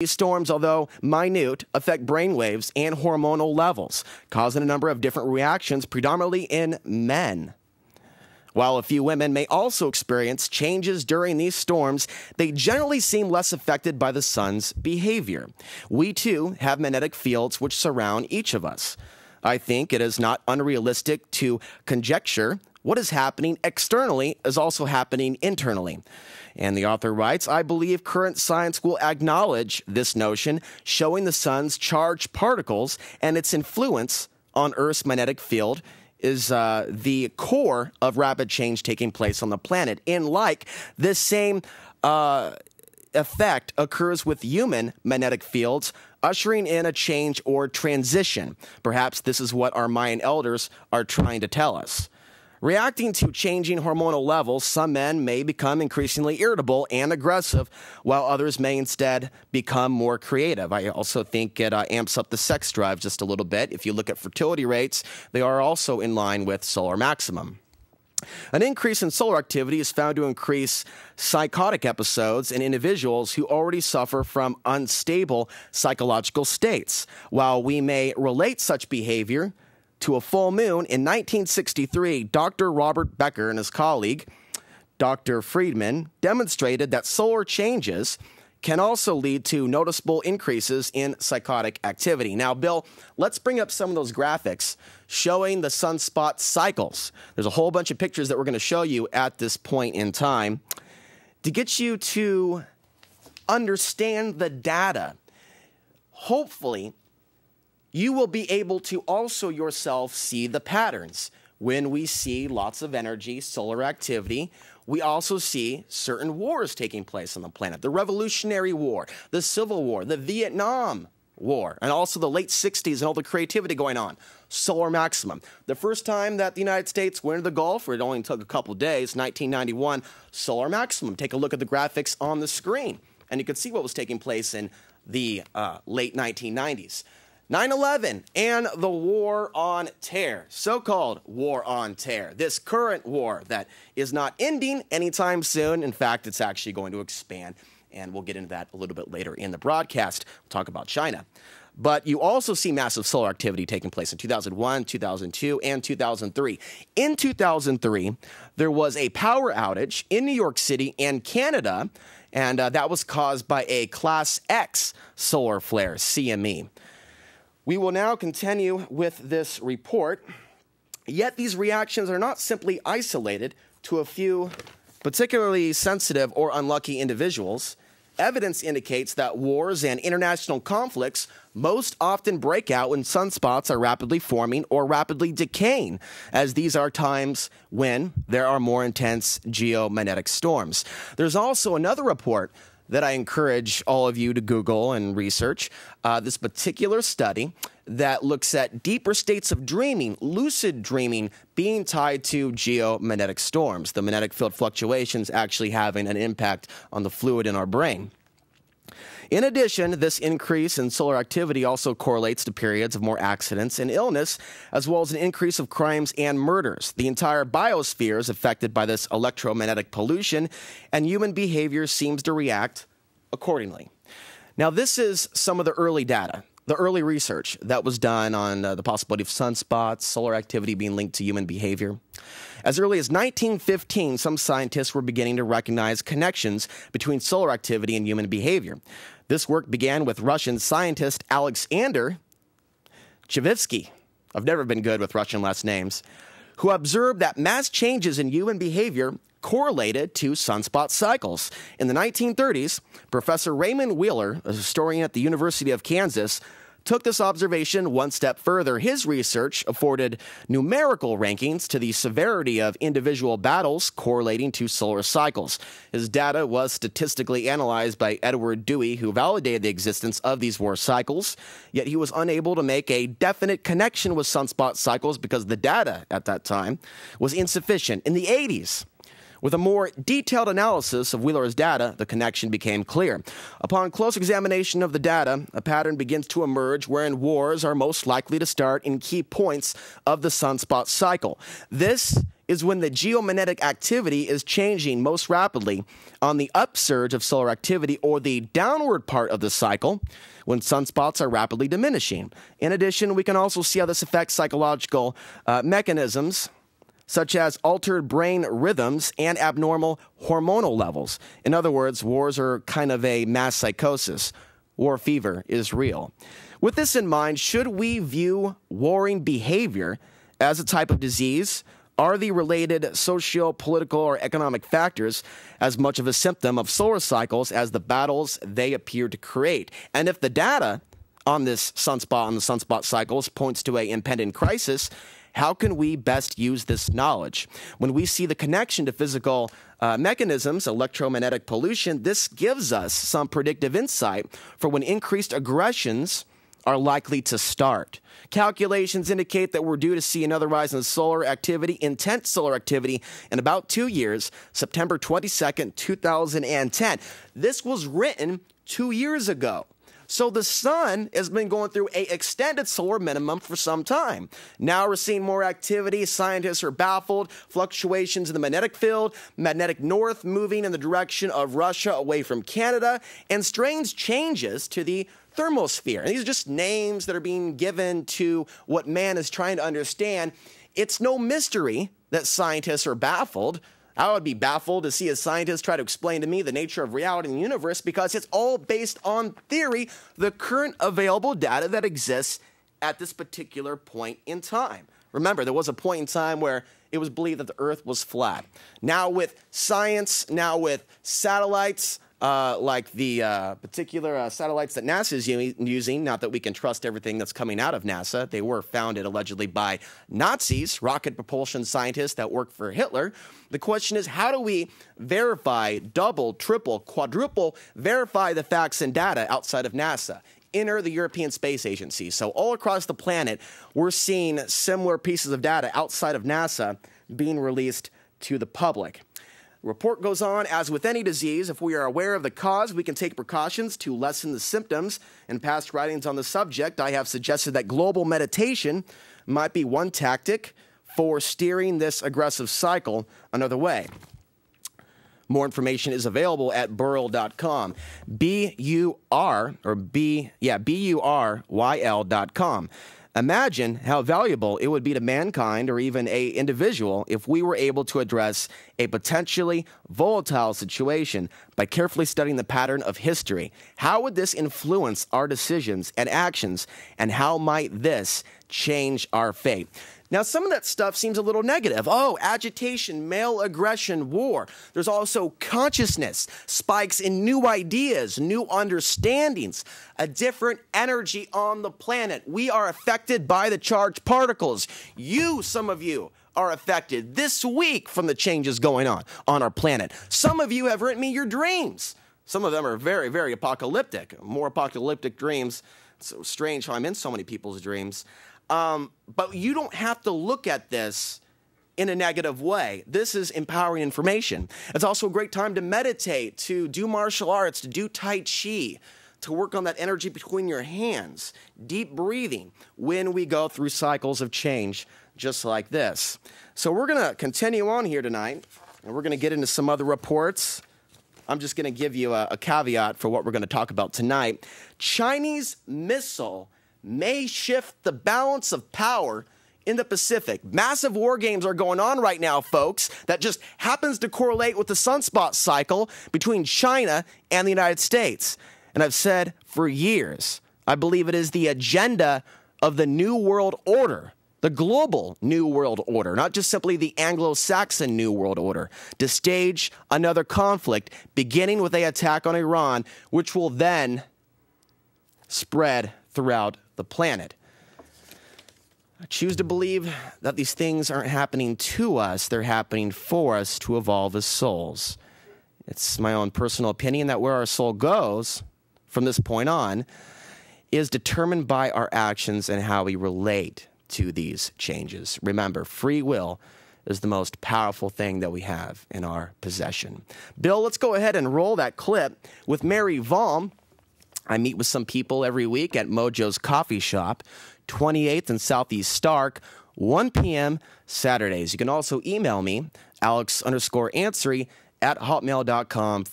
These storms, although minute, affect brain waves and hormonal levels, causing a number of different reactions, predominantly in men. While a few women may also experience changes during these storms, they generally seem less affected by the sun's behavior. We too have magnetic fields which surround each of us. I think it is not unrealistic to conjecture what is happening externally is also happening internally. And the author writes I believe current science will acknowledge this notion, showing the sun's charged particles and its influence on Earth's magnetic field is uh, the core of rapid change taking place on the planet. And like this same uh, effect occurs with human magnetic fields, ushering in a change or transition. Perhaps this is what our Mayan elders are trying to tell us. Reacting to changing hormonal levels, some men may become increasingly irritable and aggressive, while others may instead become more creative. I also think it uh, amps up the sex drive just a little bit. If you look at fertility rates, they are also in line with solar maximum. An increase in solar activity is found to increase psychotic episodes in individuals who already suffer from unstable psychological states. While we may relate such behavior to a full moon in 1963, Dr. Robert Becker and his colleague, Dr. Friedman, demonstrated that solar changes can also lead to noticeable increases in psychotic activity. Now, Bill, let's bring up some of those graphics showing the sunspot cycles. There's a whole bunch of pictures that we're going to show you at this point in time to get you to understand the data. Hopefully, you will be able to also yourself see the patterns. When we see lots of energy, solar activity, we also see certain wars taking place on the planet the Revolutionary War, the Civil War, the Vietnam War, and also the late 60s and all the creativity going on. Solar maximum. The first time that the United States went into the Gulf, it only took a couple days, 1991, solar maximum. Take a look at the graphics on the screen, and you can see what was taking place in the uh, late 1990s. 9 11 and the war on terror, so called war on terror. This current war that is not ending anytime soon. In fact, it's actually going to expand, and we'll get into that a little bit later in the broadcast. We'll talk about China. But you also see massive solar activity taking place in 2001, 2002, and 2003. In 2003, there was a power outage in New York City and Canada, and uh, that was caused by a Class X solar flare, CME. We will now continue with this report. Yet these reactions are not simply isolated to a few particularly sensitive or unlucky individuals. Evidence indicates that wars and international conflicts most often break out when sunspots are rapidly forming or rapidly decaying, as these are times when there are more intense geomagnetic storms. There's also another report that I encourage all of you to Google and research. Uh, this particular study that looks at deeper states of dreaming, lucid dreaming, being tied to geomagnetic storms, the magnetic field fluctuations actually having an impact on the fluid in our brain. In addition, this increase in solar activity also correlates to periods of more accidents and illness, as well as an increase of crimes and murders. The entire biosphere is affected by this electromagnetic pollution, and human behavior seems to react accordingly. Now, this is some of the early data the early research that was done on uh, the possibility of sunspots, solar activity being linked to human behavior. As early as 1915, some scientists were beginning to recognize connections between solar activity and human behavior. This work began with Russian scientist Alexander Chvivsky. I've never been good with Russian last names. Who observed that mass changes in human behavior correlated to sunspot cycles. In the 1930s, Professor Raymond Wheeler, a historian at the University of Kansas, took this observation one step further. His research afforded numerical rankings to the severity of individual battles correlating to solar cycles. His data was statistically analyzed by Edward Dewey, who validated the existence of these war cycles, yet he was unable to make a definite connection with sunspot cycles because the data at that time was insufficient. In the 80s, with a more detailed analysis of Wheeler's data, the connection became clear. Upon close examination of the data, a pattern begins to emerge wherein wars are most likely to start in key points of the sunspot cycle. This is when the geomagnetic activity is changing most rapidly on the upsurge of solar activity or the downward part of the cycle when sunspots are rapidly diminishing. In addition, we can also see how this affects psychological uh, mechanisms such as altered brain rhythms and abnormal hormonal levels. In other words, wars are kind of a mass psychosis. War fever is real. With this in mind, should we view warring behavior as a type of disease? Are the related socio political or economic factors as much of a symptom of solar cycles as the battles they appear to create? And if the data on this sunspot on the sunspot cycles points to a impending crisis, how can we best use this knowledge? When we see the connection to physical uh, mechanisms, electromagnetic pollution, this gives us some predictive insight for when increased aggressions are likely to start. Calculations indicate that we're due to see another rise in solar activity, intense solar activity, in about two years, September 22nd, 2010. This was written two years ago. So the sun has been going through a extended solar minimum for some time. Now we're seeing more activity. Scientists are baffled. Fluctuations in the magnetic field, magnetic north moving in the direction of Russia away from Canada, and strange changes to the thermosphere. And these are just names that are being given to what man is trying to understand. It's no mystery that scientists are baffled. I would be baffled to see a scientist try to explain to me the nature of reality in the universe because it's all based on theory, the current available data that exists at this particular point in time. Remember, there was a point in time where it was believed that the earth was flat. Now, with science, now with satellites, uh, like the uh, particular uh, satellites that NASA is u- using. Not that we can trust everything that's coming out of NASA. They were founded allegedly by Nazis, rocket propulsion scientists that worked for Hitler. The question is, how do we verify, double, triple, quadruple, verify the facts and data outside of NASA? enter the European Space Agency. So, all across the planet, we're seeing similar pieces of data outside of NASA being released to the public. Report goes on, as with any disease, if we are aware of the cause, we can take precautions to lessen the symptoms. In past writings on the subject, I have suggested that global meditation might be one tactic for steering this aggressive cycle another way. More information is available at buryl.com. B U R, or B, yeah, B U R Y L.com. Imagine how valuable it would be to mankind or even a individual if we were able to address a potentially volatile situation by carefully studying the pattern of history. How would this influence our decisions and actions and how might this change our fate? Now, some of that stuff seems a little negative. Oh, agitation, male aggression, war. There's also consciousness, spikes in new ideas, new understandings, a different energy on the planet. We are affected by the charged particles. You, some of you, are affected this week from the changes going on on our planet. Some of you have written me your dreams. Some of them are very, very apocalyptic, more apocalyptic dreams. It's so strange how I'm in so many people's dreams. Um, but you don't have to look at this in a negative way. This is empowering information. It's also a great time to meditate, to do martial arts, to do Tai Chi, to work on that energy between your hands, deep breathing when we go through cycles of change just like this. So we're going to continue on here tonight, and we're going to get into some other reports. I'm just going to give you a, a caveat for what we're going to talk about tonight. Chinese missile may shift the balance of power in the Pacific. Massive war games are going on right now, folks, that just happens to correlate with the sunspot cycle between China and the United States. And I've said for years, I believe it is the agenda of the New World Order, the global New World Order, not just simply the Anglo Saxon New World Order, to stage another conflict, beginning with a attack on Iran, which will then spread throughout the planet. I choose to believe that these things aren't happening to us, they're happening for us to evolve as souls. It's my own personal opinion that where our soul goes from this point on is determined by our actions and how we relate to these changes. Remember, free will is the most powerful thing that we have in our possession. Bill, let's go ahead and roll that clip with Mary Valm I meet with some people every week at Mojo's Coffee Shop, 28th and Southeast Stark, 1 p.m. Saturdays. You can also email me, alex underscore ansary at hotmail.com